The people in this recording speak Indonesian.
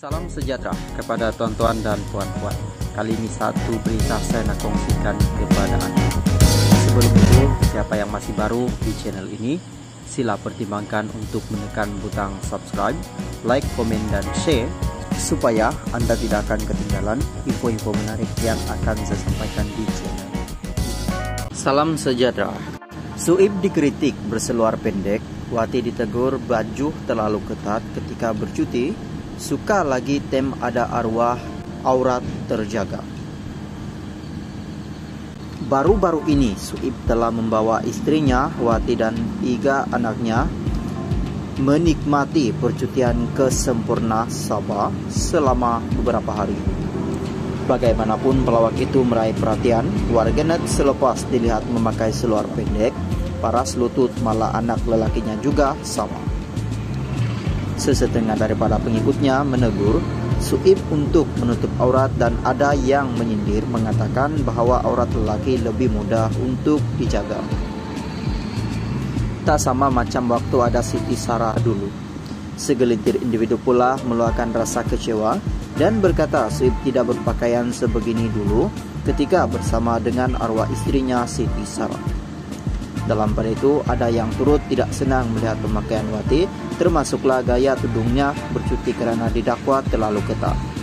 Salam sejahtera kepada tuan-tuan dan puan-puan. Kali ini satu berita saya nak kongsikan kepada anda. Sebelum itu, siapa yang masih baru di channel ini, sila pertimbangkan untuk menekan butang subscribe, like, komen, dan share supaya anda tidak akan ketinggalan info-info menarik yang akan saya sampaikan di channel. Salam sejahtera. Suib dikritik berseluar pendek, Wati ditegur baju terlalu ketat ketika bercuti, suka lagi tem ada arwah aurat terjaga. Baru-baru ini Suib telah membawa istrinya Wati dan tiga anaknya menikmati percutian ke Sempurna Sabah selama beberapa hari. Bagaimanapun pelawak itu meraih perhatian, warganet selepas dilihat memakai seluar pendek, paras lutut malah anak lelakinya juga sama. Sesetengah daripada pengikutnya menegur Suib untuk menutup aurat dan ada yang menyindir mengatakan bahwa aurat lelaki lebih mudah untuk dijaga. Tak sama macam waktu ada Siti Sarah dulu. Segelintir individu pula meluahkan rasa kecewa dan berkata Suib tidak berpakaian sebegini dulu ketika bersama dengan arwah istrinya Siti Sarah. Dalam pada itu ada yang turut tidak senang melihat pemakaian Wati, termasuklah gaya tudungnya bercuti karena didakwa terlalu ketat.